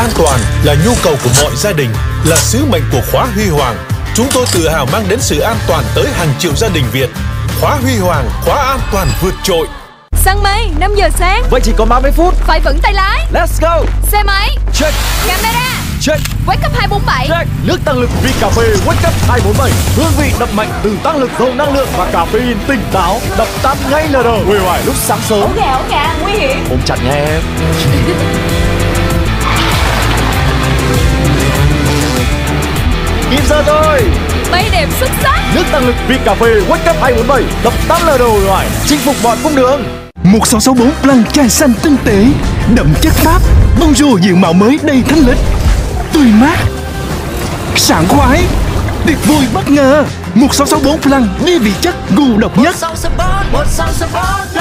An toàn là nhu cầu của mọi gia đình, là sứ mệnh của khóa Huy Hoàng. Chúng tôi tự hào mang đến sự an toàn tới hàng triệu gia đình Việt. Khóa Huy Hoàng, khóa an toàn vượt trội. Săn mây 5 giờ sáng. Vậy chỉ còn 30 phút. Phải vững tay lái. Let's go. Xe máy. Check. Camera. Check. Wake up 247 Check. Nước tăng lực vì cà phê. Wake up 247 Hương vị đậm mạnh từ tăng lực giàu năng lượng và caffeine tỉnh táo. Đập tan ngay là đời. Uể oải lúc sáng sớm. Ổ gà nguy hiểm. Ôm chặt nha em Kịp giờ thôi Mây đẹp xuất sắc. Nước tăng lực vì cà phê Wake up 247 Đập tan là đời uể oải Chinh phục mọi cung đường. 1664 Blanc chai xanh tinh tế. Đậm chất Pháp Bonjour diện mạo mới đầy thanh lịch. Tươi mát. Sảng khoái. Tuyệt vui bất ngờ. 1664 Blanc đi vị chất gu độc nhất. 1664 1664 Blanc